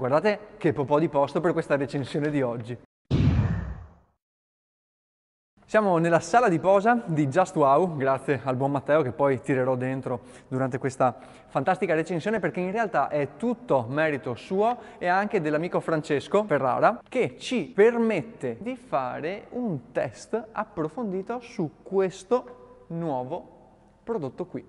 Guardate che po' di posto per questa recensione di oggi. Siamo nella sala di posa di Just Wow, grazie al buon Matteo che poi tirerò dentro durante questa fantastica recensione perché in realtà è tutto merito suo e anche dell'amico Francesco Ferrara che ci permette di fare un test approfondito su questo nuovo prodotto qui.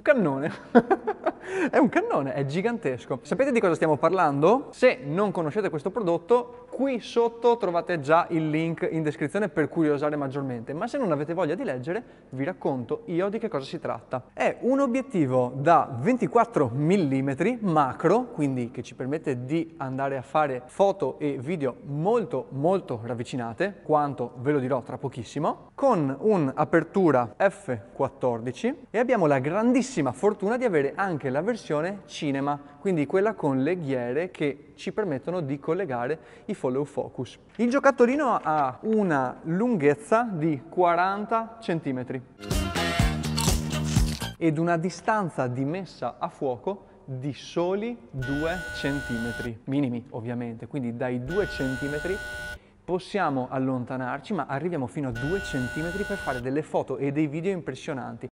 Un cannone. è un cannone, è gigantesco. Sapete di cosa stiamo parlando? Se non conoscete questo prodotto, qui sotto trovate già il link in descrizione per curiosare maggiormente, ma se non avete voglia di leggere, vi racconto io di che cosa si tratta. È un obiettivo da 24 mm macro, quindi che ci permette di andare a fare foto e video molto molto ravvicinate, quanto ve lo dirò tra pochissimo, con un'apertura f14 e abbiamo la grandissima fortuna di avere anche la versione cinema, quindi quella con le ghiere che ci permettono di collegare i follow focus. Il giocattolino ha una lunghezza di 40 cm ed una distanza di messa a fuoco di soli 2 cm, minimi ovviamente, quindi dai 2 cm possiamo allontanarci ma arriviamo fino a 2 cm per fare delle foto e dei video impressionanti.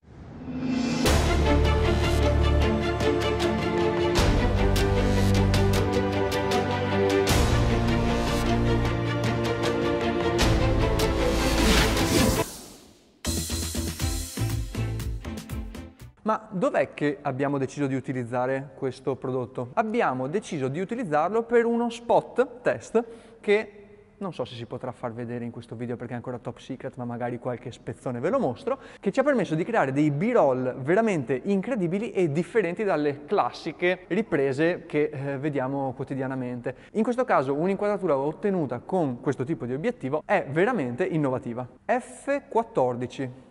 Dov'è che abbiamo deciso di utilizzare questo prodotto? Abbiamo deciso di utilizzarlo per uno spot test che non so se si potrà far vedere in questo video perché è ancora top secret, ma magari qualche spezzone ve lo mostro, che ci ha permesso di creare dei b-roll veramente incredibili e differenti dalle classiche riprese che eh, vediamo quotidianamente. In questo caso un'inquadratura ottenuta con questo tipo di obiettivo è veramente innovativa. F14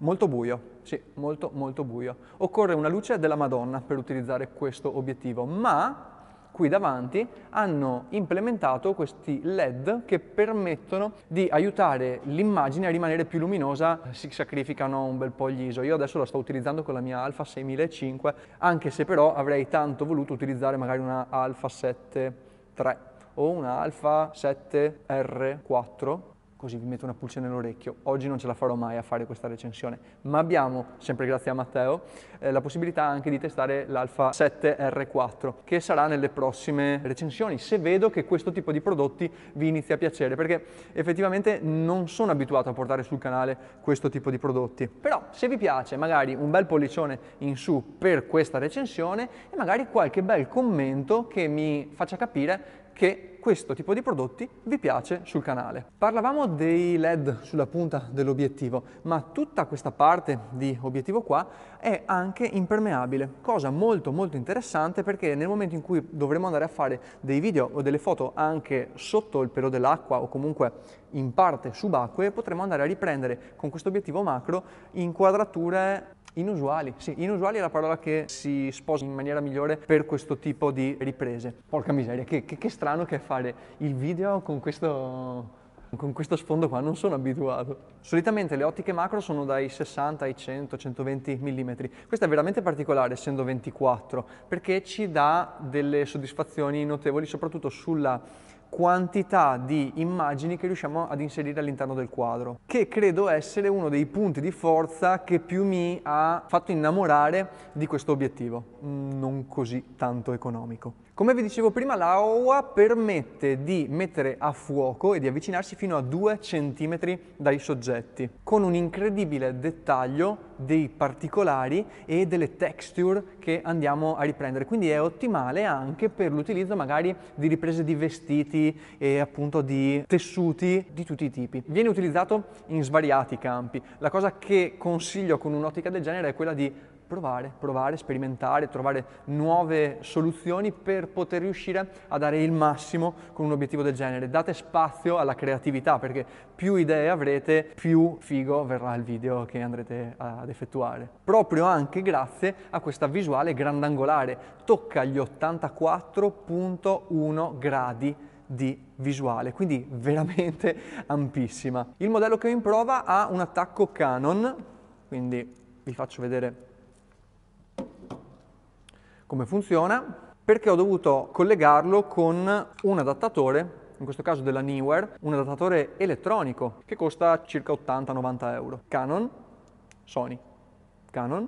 Molto buio, sì, molto molto buio. Occorre una luce della Madonna per utilizzare questo obiettivo, ma qui davanti hanno implementato questi LED che permettono di aiutare l'immagine a rimanere più luminosa, si sacrificano un bel po' gli ISO. Io adesso la sto utilizzando con la mia Alpha 6005, anche se però avrei tanto voluto utilizzare magari una Alpha 7 III o una Alpha 7 R4 così vi metto una pulce nell'orecchio. Oggi non ce la farò mai a fare questa recensione, ma abbiamo, sempre grazie a Matteo, eh, la possibilità anche di testare l'Alpha 7 R4, che sarà nelle prossime recensioni, se vedo che questo tipo di prodotti vi inizia a piacere, perché effettivamente non sono abituato a portare sul canale questo tipo di prodotti. Però se vi piace, magari un bel pollicione in su per questa recensione e magari qualche bel commento che mi faccia capire che questo tipo di prodotti vi piace sul canale. Parlavamo dei LED sulla punta dell'obiettivo, ma tutta questa parte di obiettivo qua è anche impermeabile, cosa molto molto interessante perché nel momento in cui dovremo andare a fare dei video o delle foto anche sotto il pelo dell'acqua o comunque in parte subacquee, potremo andare a riprendere con questo obiettivo macro inquadrature Inusuali, sì, inusuali è la parola che si sposa in maniera migliore per questo tipo di riprese. Porca miseria, che, che, che strano che è fare il video con questo, con questo sfondo qua, non sono abituato. Solitamente le ottiche macro sono dai 60 ai 100-120 mm. Questa è veramente particolare essendo 24 perché ci dà delle soddisfazioni notevoli soprattutto sulla quantità di immagini che riusciamo ad inserire all'interno del quadro, che credo essere uno dei punti di forza che più mi ha fatto innamorare di questo obiettivo, non così tanto economico. Come vi dicevo prima, la OWA permette di mettere a fuoco e di avvicinarsi fino a 2 cm dai soggetti, con un incredibile dettaglio dei particolari e delle texture che andiamo a riprendere. Quindi è ottimale anche per l'utilizzo magari di riprese di vestiti e appunto di tessuti di tutti i tipi. Viene utilizzato in svariati campi. La cosa che consiglio con un'ottica del genere è quella di provare, provare, sperimentare, trovare nuove soluzioni per poter riuscire a dare il massimo con un obiettivo del genere. Date spazio alla creatività perché più idee avrete, più figo verrà il video che andrete ad effettuare. Proprio anche grazie a questa visuale grandangolare, tocca gli 84.1 gradi di visuale, quindi veramente ampissima. Il modello che ho in prova ha un attacco Canon, quindi vi faccio vedere come funziona, perché ho dovuto collegarlo con un adattatore in questo caso della Neewer, un adattatore elettronico che costa circa 80-90 euro. Canon, Sony. Canon,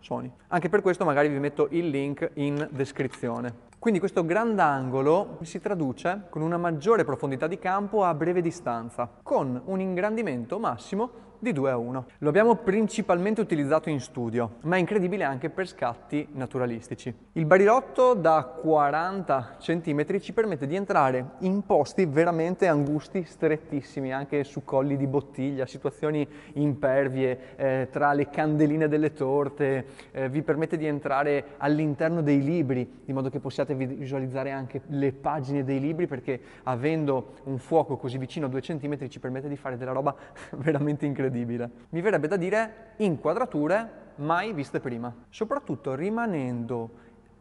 Sony. Anche per questo magari vi metto il link in descrizione. Quindi questo grandangolo si traduce con una maggiore profondità di campo a breve distanza, con un ingrandimento massimo di 2 a 1. Lo abbiamo principalmente utilizzato in studio, ma è incredibile anche per scatti naturalistici. Il barilotto da 40 cm ci permette di entrare in posti veramente angusti, strettissimi, anche su colli di bottiglia, situazioni impervie, eh, tra le candeline delle torte, eh, vi permette di entrare all'interno dei libri, in modo che possiate visualizzare anche le pagine dei libri, perché avendo un fuoco così vicino a 2 cm ci permette di fare della roba veramente incredibile incredibile. Mi verrebbe da dire inquadrature mai viste prima, soprattutto rimanendo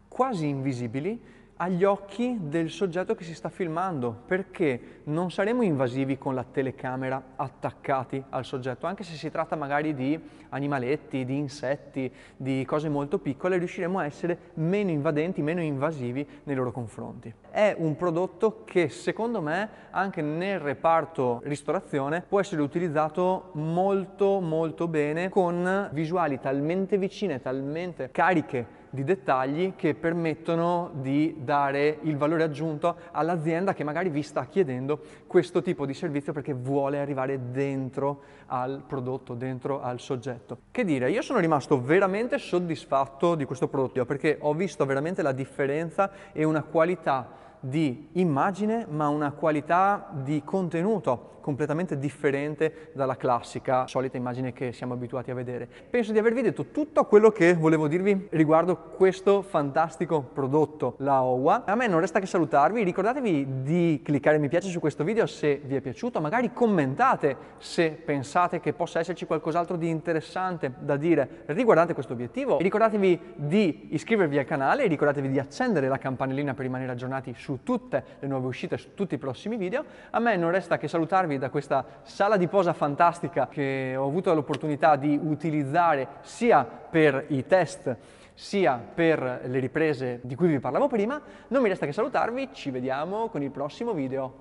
quasi invisibili agli occhi del soggetto che si sta filmando, perché non saremo invasivi con la telecamera attaccati al soggetto, anche se si tratta magari di animaletti, di insetti, di cose molto piccole, riusciremo a essere meno invadenti, meno invasivi nei loro confronti. È un prodotto che secondo me anche nel reparto ristorazione può essere utilizzato molto molto bene con visuali talmente vicine, talmente cariche di dettagli che permettono di dare il valore aggiunto all'azienda che magari vi sta chiedendo questo tipo di servizio perché vuole arrivare dentro al prodotto, dentro al soggetto. Che dire, io sono rimasto veramente soddisfatto di questo prodotto perché ho visto veramente la differenza e una qualità di immagine ma una qualità di contenuto completamente differente dalla classica solita immagine che siamo abituati a vedere. Penso di avervi detto tutto quello che volevo dirvi riguardo questo fantastico prodotto, la OWA. A me non resta che salutarvi, ricordatevi di cliccare mi piace su questo video se vi è piaciuto, magari commentate se pensate che possa esserci qualcos'altro di interessante da dire riguardante questo obiettivo. Ricordatevi di iscrivervi al canale, ricordatevi di accendere la campanellina per rimanere aggiornati su tutte le nuove uscite, su tutti i prossimi video. A me non resta che salutarvi da questa sala di posa fantastica che ho avuto l'opportunità di utilizzare sia per i test sia per le riprese di cui vi parlavo prima, non mi resta che salutarvi, ci vediamo con il prossimo video.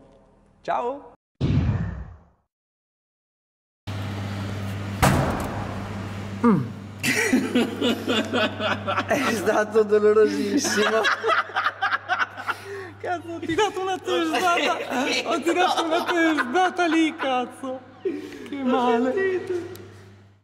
Ciao! Mm. È stato dolorosissimo. Cazzo, ho tirato una testata! Ho tirato una testata lì, cazzo! Che male!